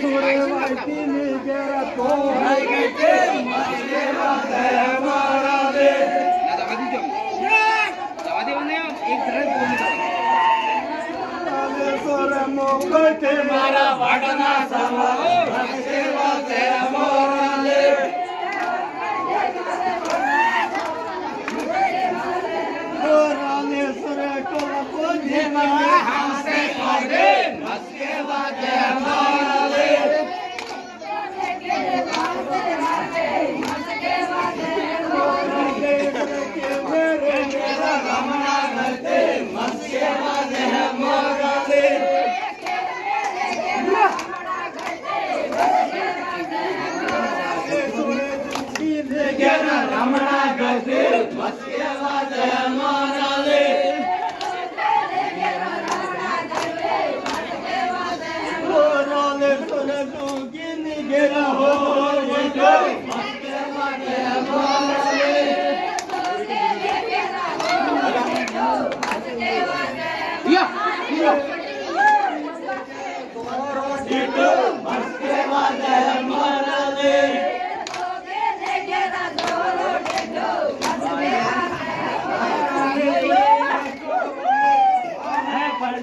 सूर्य वाटी निगर तो है गिटे मरे वादे मार कोटे मारा भटना समा सेवा Yeah.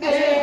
que